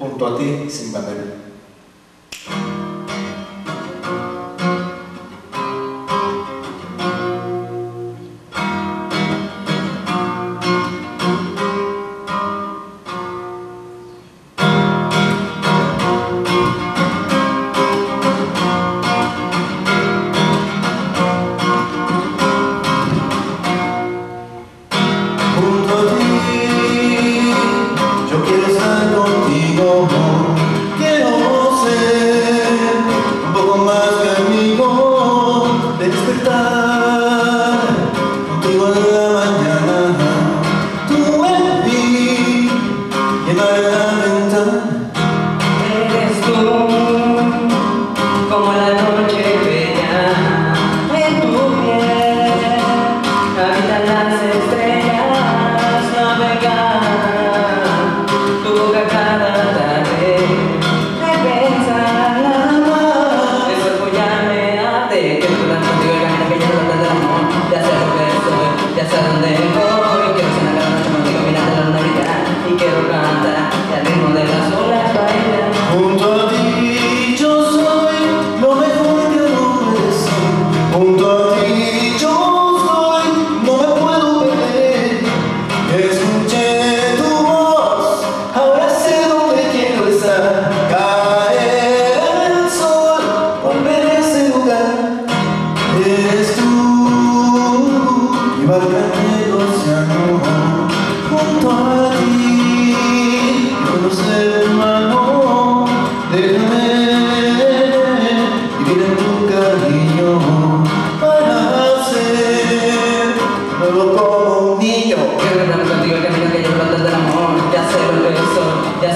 junto a ti sin papel. ما and they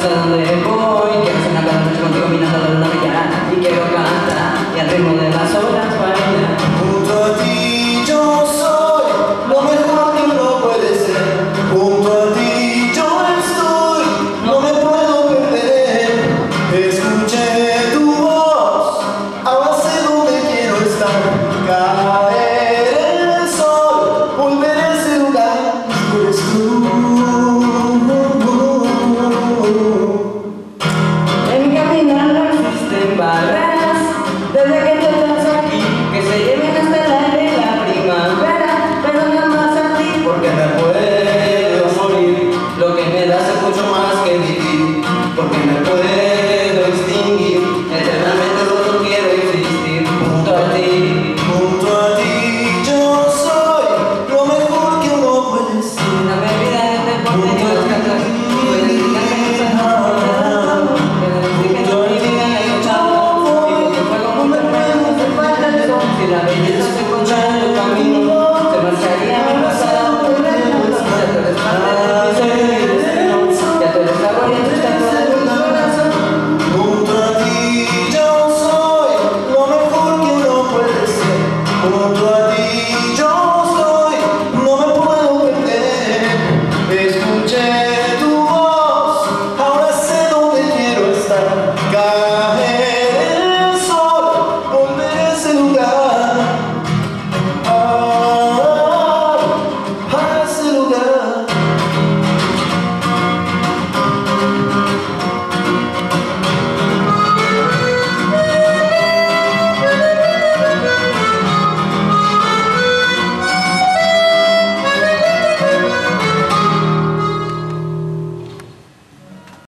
sé dónde voy Quiero cenar la noche contigo mirando la luna brillar Y quiero cantar y al ritmo de las horas bailar Junto a ti yo soy lo mejor que uno puede ser. Junto a ti yo estoy, no me puedo perder. Escuché tu voz, ahora sé dónde quiero estar. bloody